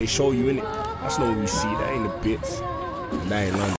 They show you in it. That's not what we see. That ain't the bits. That ain't London.